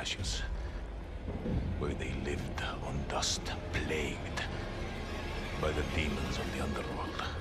ashes. Where they lived on dust, plagued by the demons of the underworld.